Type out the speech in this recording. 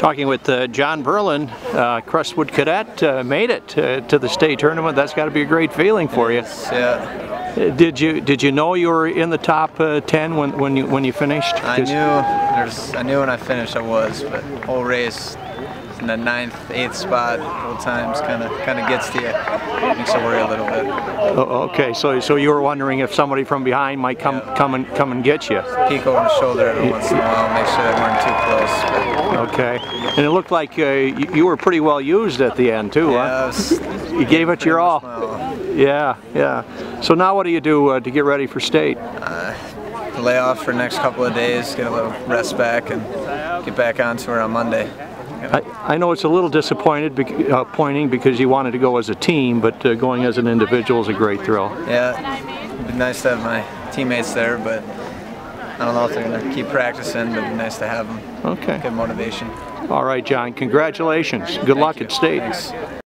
Talking with uh, Jon Berland, uh, Crestwood Cadet, uh, made it uh, to the state tournament. That's got to be a great feeling for you. Yeah, Uh, Did you did you know you were in the top uh, ten when when you when you finished? I knew there's. I knew when I finished I was, but whole race in the ninth, eighth spot, both times kind of kind of gets to you. Makes you worry a little bit. Oh, okay, so so you were wondering if somebody from behind might come come and come and get you. Peek over the shoulder every once in a while, make sure they weren't too close. But, Okay, and it looked like uh, you, you were pretty well used at the end too, yeah, huh? You gave it your all. Yeah, yeah. So now what do you do uh, to get ready for state? lay off for the next couple of days, get a little rest back, and get back onto it on Monday. I, I know it's a little disappointed, bec- uh, pointing because you wanted to go as a team, but uh, going as an individual is a great thrill. Yeah, it'd be nice to have my teammates there, but I don't know if they're gonna keep practicing. But it'd be nice to have them. Okay. Good motivation. All right, Jon. Congratulations. Good luck you. at state. Thanks.